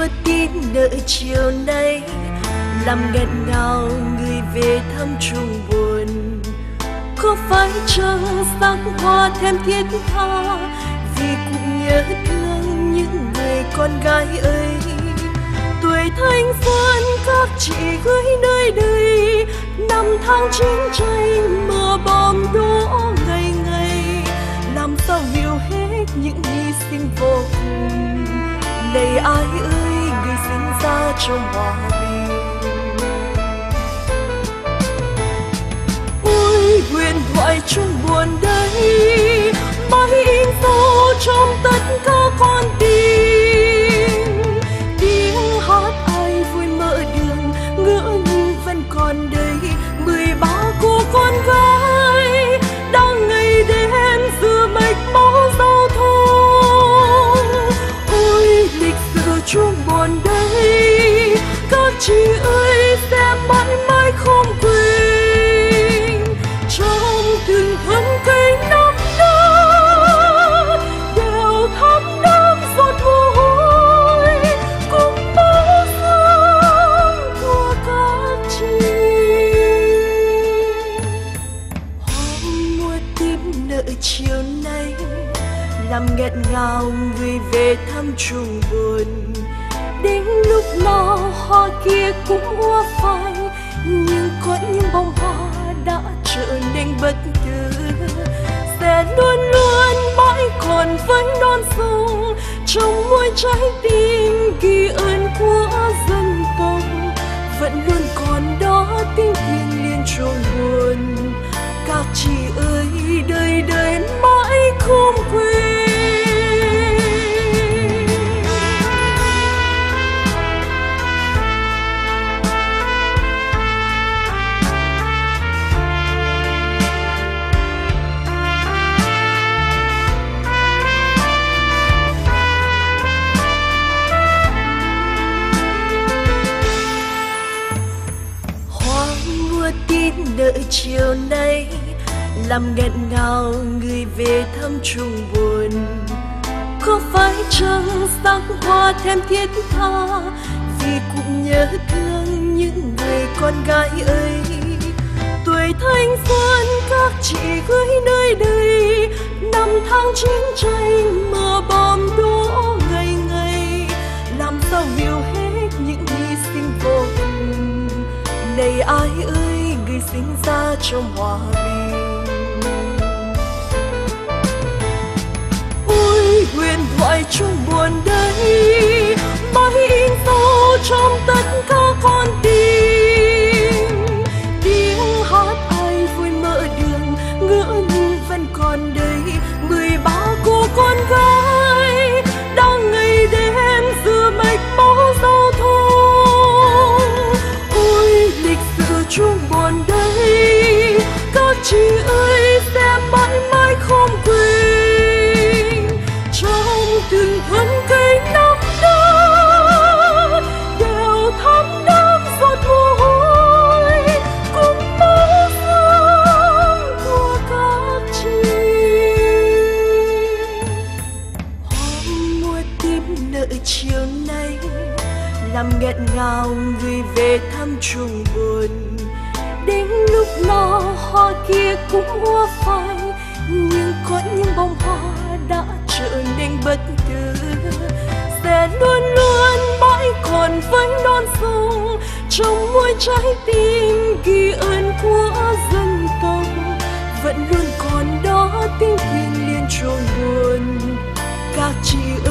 vô tin đợi chiều nay. Làm nghẹn ngào người về thăm chung buồn. Có phải chăng sắc hoa thêm thiết tha? Vì cũng nhớ thương những người con gái ấy. Tuổi thanh xuân các chị gửi nơi đây. Năm tháng chiến tranh mưa bom đổ ngày ngày làm sao hiểu hết những hy sinh vô cùng. Này ai ơi trong hòa bình. Ôi, huyền thoại chung buồn đây mãi in sâu trong tất cả con tim. Tiếng hát ai vui mở đường, ngỡ như vẫn còn đây. Mười ba cô con gái đang ngày đêm giữa mạch máu giao thông ôi, lịch sử chung chị ơi, sẽ mãi mãi không quên. Trong từng thân cây năm đó đều thắm đẫm giọt mồ hôi cùng máu xương của các chị. Hôm mùa tím nợ chiều nay làm nghẹn ngào người về thăm chung buồn đến lúc nào hoa kia cũng hoa phai, nhưng có những bông hoa đã trở nên bất tử sẽ luôn luôn mãi còn vẫn non sông, trong mỗi trái tim ghi ơn của dân tộc. Vẫn luôn còn đó tiếng thiêng liêng chuông buồn. Các chị ơi, đời đời mãi đợi chiều nay, làm nghẹn ngào người về thăm chung buồn. Có phải chăng sắc hoa thêm thiết tha, vì cũng nhớ thương những người con gái ấy. Tuổi thanh xuân các chị gửi nơi đây, năm tháng chiến tranh mưa bom đổ ngày ngày. Làm sao hiểu hết những hy sinh vô cùng này ai ơi? Sinh ra trong hòa bình. Ôi huyền thoại chung buồn đây nghẹn ngào người về thăm chung buồn đến lúc nào hoa kia cũng hoa phai, nhưng có những bông hoa đã trở nên bất tử. Sẽ luôn luôn mãi còn vẫn non sông, trong mỗi trái tim ghi ơn của dân tộc. Vẫn luôn còn đó tiếng thiêng liên chuông buồn các chị ơi